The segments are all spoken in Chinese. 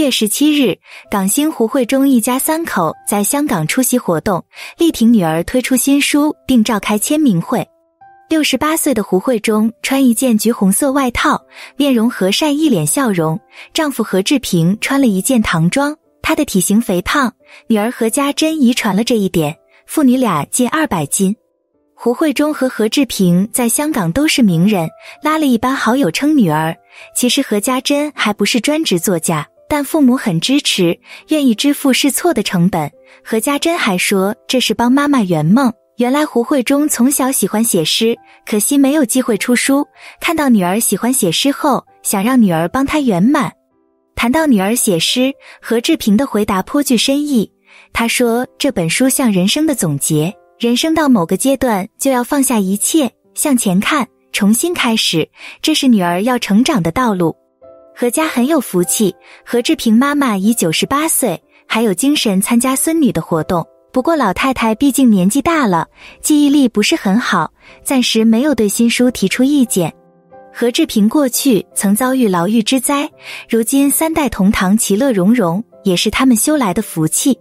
月十七日，港星胡慧中一家三口在香港出席活动，力挺女儿推出新书，并召开签名会。六十八岁的胡慧中穿一件橘红色外套，面容和善，一脸笑容。丈夫何志平穿了一件唐装，他的体型肥胖，女儿何家珍遗传了这一点，父女俩近二百斤。胡慧中和何志平在香港都是名人，拉了一班好友称女儿。其实何家珍还不是专职作家，但父母很支持，愿意支付试错的成本。何家珍还说这是帮妈妈圆梦。原来胡慧中从小喜欢写诗，可惜没有机会出书。看到女儿喜欢写诗后，想让女儿帮她圆满。谈到女儿写诗，何志平的回答颇具深意。他说：“这本书像人生的总结，人生到某个阶段就要放下一切，向前看，重新开始，这是女儿要成长的道路。”何家很有福气，何志平妈妈已九十八岁，还有精神参加孙女的活动。不过老太太毕竟年纪大了，记忆力不是很好，暂时没有对新书提出意见。何志平过去曾遭遇牢狱之灾，如今三代同堂，其乐融融，也是他们修来的福气。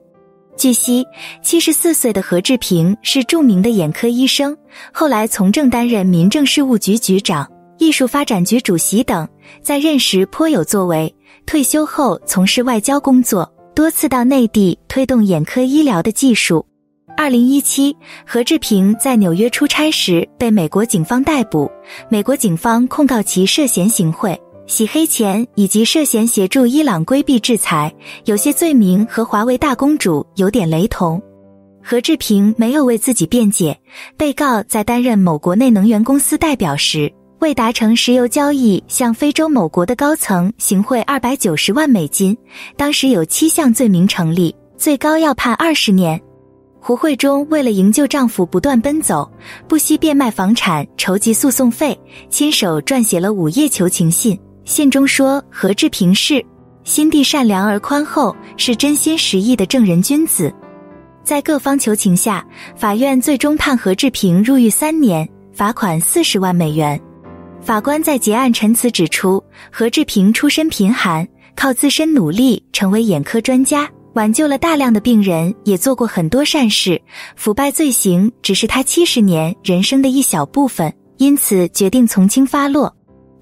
据悉，七十四岁的何志平是著名的眼科医生，后来从政担任民政事务局局长、艺术发展局主席等，在任时颇有作为。退休后从事外交工作。多次到内地推动眼科医疗的技术。二零一七，何志平在纽约出差时被美国警方逮捕，美国警方控告其涉嫌行贿、洗黑钱以及涉嫌协助伊朗规避制裁，有些罪名和华为大公主有点雷同。何志平没有为自己辩解，被告在担任某国内能源公司代表时。未达成石油交易，向非洲某国的高层行贿二百九十万美金，当时有七项罪名成立，最高要判二十年。胡慧中为了营救丈夫，不断奔走，不惜变卖房产筹集诉讼费，亲手撰写了五页求情信。信中说，何志平是心地善良而宽厚，是真心实意的正人君子。在各方求情下，法院最终判何志平入狱三年，罚款四十万美元。法官在结案陈词指出，何志平出身贫寒，靠自身努力成为眼科专家，挽救了大量的病人，也做过很多善事。腐败罪行只是他七十年人生的一小部分，因此决定从轻发落。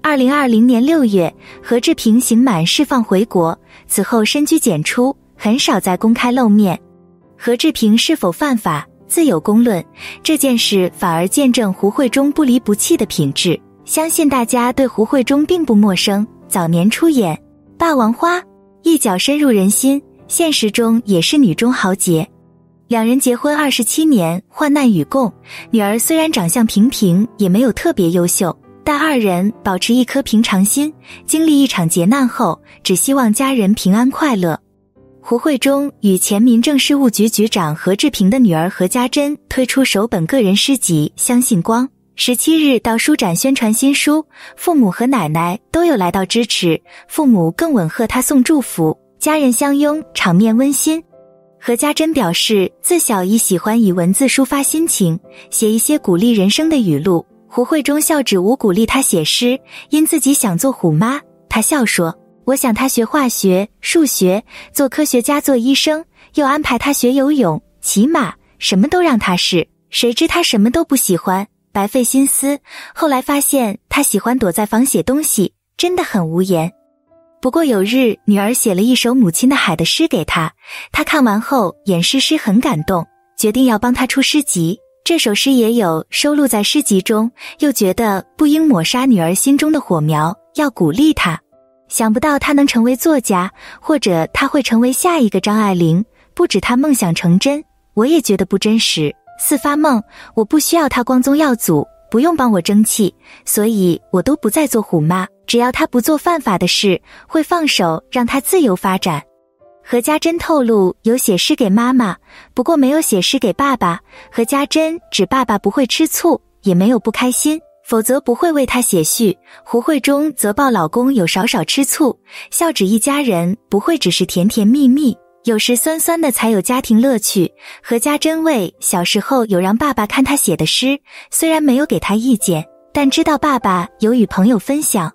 二零二零年六月，何志平刑满释放回国，此后深居简出，很少再公开露面。何志平是否犯法，自有公论。这件事反而见证胡慧中不离不弃的品质。相信大家对胡慧中并不陌生，早年出演《霸王花》，一脚深入人心。现实中也是女中豪杰。两人结婚二十七年，患难与共。女儿虽然长相平平，也没有特别优秀，但二人保持一颗平常心。经历一场劫难后，只希望家人平安快乐。胡慧中与前民政事务局局长何志平的女儿何家珍推出首本个人诗集《相信光》。十七日到书展宣传新书，父母和奶奶都有来到支持，父母更吻贺他送祝福，家人相拥，场面温馨。何家珍表示，自小已喜欢以文字抒发心情，写一些鼓励人生的语录。胡慧中笑指无鼓励他写诗，因自己想做虎妈，他笑说：“我想他学化学、数学，做科学家、做医生，又安排他学游泳、骑马，什么都让他试，谁知他什么都不喜欢。”白费心思，后来发现他喜欢躲在房写东西，真的很无言。不过有日，女儿写了一首母亲的海的诗给他，他看完后演诗诗很感动，决定要帮他出诗集。这首诗也有收录在诗集中，又觉得不应抹杀女儿心中的火苗，要鼓励她。想不到她能成为作家，或者她会成为下一个张爱玲。不止她梦想成真，我也觉得不真实。四发梦，我不需要他光宗耀祖，不用帮我争气，所以我都不再做虎妈。只要他不做犯法的事，会放手让他自由发展。何家珍透露有写诗给妈妈，不过没有写诗给爸爸。何家珍指爸爸不会吃醋，也没有不开心，否则不会为他写序。胡慧中则报老公有少少吃醋，笑指一家人不会只是甜甜蜜蜜。有时酸酸的才有家庭乐趣。何家珍为小时候有让爸爸看他写的诗，虽然没有给他意见，但知道爸爸有与朋友分享。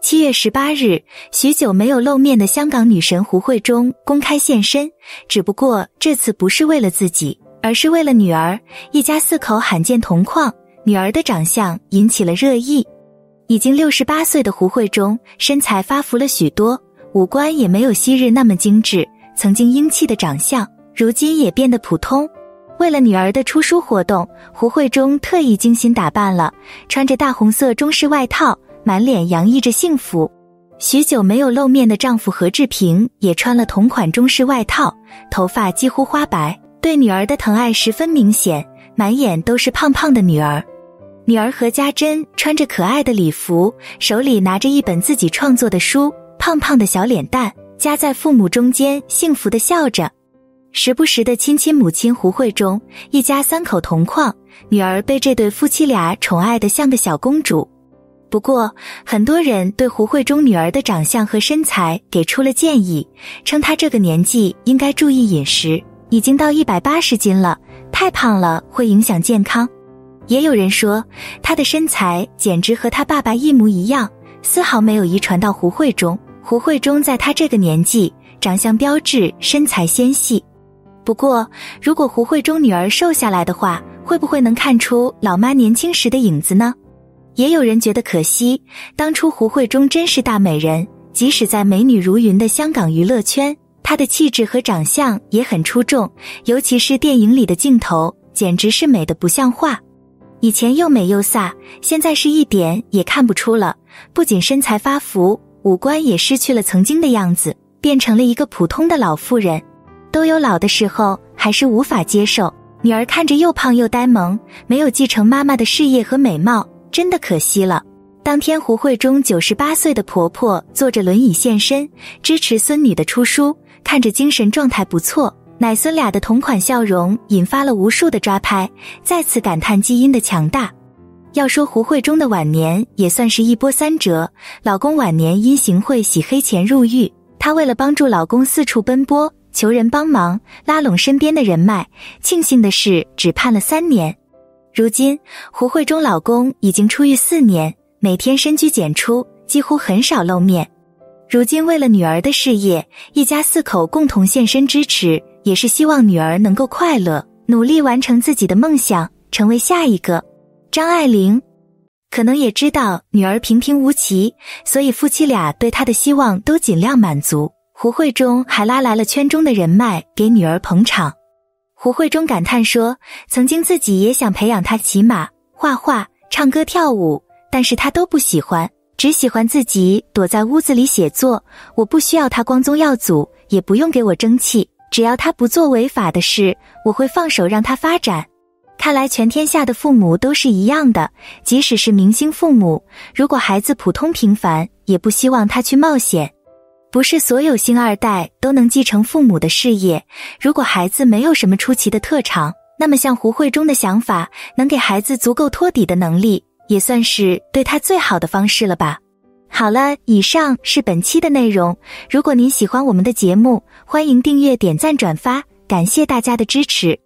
七月十八日，许久没有露面的香港女神胡慧中公开现身，只不过这次不是为了自己，而是为了女儿。一家四口罕见同框，女儿的长相引起了热议。已经六十八岁的胡慧中，身材发福了许多，五官也没有昔日那么精致。曾经英气的长相，如今也变得普通。为了女儿的出书活动，胡慧中特意精心打扮了，穿着大红色中式外套，满脸洋溢着幸福。许久没有露面的丈夫何志平也穿了同款中式外套，头发几乎花白，对女儿的疼爱十分明显，满眼都是胖胖的女儿。女儿何家珍穿着可爱的礼服，手里拿着一本自己创作的书，胖胖的小脸蛋夹在父母中间，幸福的笑着，时不时的亲亲母亲胡慧中。一家三口同框，女儿被这对夫妻俩宠爱的像个小公主。不过，很多人对胡慧中女儿的长相和身材给出了建议，称她这个年纪应该注意饮食，已经到一百八十斤了，太胖了会影响健康。也有人说，她的身材简直和她爸爸一模一样，丝毫没有遗传到胡慧中。胡慧中在她这个年纪，长相标致，身材纤细。不过，如果胡慧中女儿瘦下来的话，会不会能看出老妈年轻时的影子呢？也有人觉得可惜，当初胡慧中真是大美人，即使在美女如云的香港娱乐圈，她的气质和长相也很出众，尤其是电影里的镜头，简直是美的不像话。以前又美又飒，现在是一点也看不出了。不仅身材发福，五官也失去了曾经的样子，变成了一个普通的老妇人。都有老的时候，还是无法接受女儿看着又胖又呆萌，没有继承妈妈的事业和美貌，真的可惜了。当天，胡慧中九十八岁的婆婆坐着轮椅现身，支持孙女的出书，看着精神状态不错。奶孙俩的同款笑容引发了无数的抓拍，再次感叹基因的强大。要说胡慧中的晚年也算是一波三折，老公晚年因行贿洗黑钱入狱，她为了帮助老公四处奔波，求人帮忙，拉拢身边的人脉。庆幸的是，只判了三年。如今胡慧中老公已经出狱四年，每天深居简出，几乎很少露面。如今为了女儿的事业，一家四口共同现身支持。也是希望女儿能够快乐，努力完成自己的梦想，成为下一个张爱玲。可能也知道女儿平平无奇，所以夫妻俩对她的希望都尽量满足。胡慧中还拉来了圈中的人脉给女儿捧场。胡慧中感叹说：“曾经自己也想培养她骑马、画画、唱歌、跳舞，但是她都不喜欢，只喜欢自己躲在屋子里写作。我不需要她光宗耀祖，也不用给我争气。”只要他不做违法的事，我会放手让他发展。看来全天下的父母都是一样的，即使是明星父母，如果孩子普通平凡，也不希望他去冒险。不是所有星二代都能继承父母的事业。如果孩子没有什么出奇的特长，那么像胡慧中的想法，能给孩子足够托底的能力，也算是对他最好的方式了吧。好了，以上是本期的内容。如果您喜欢我们的节目，欢迎订阅、点赞、转发，感谢大家的支持。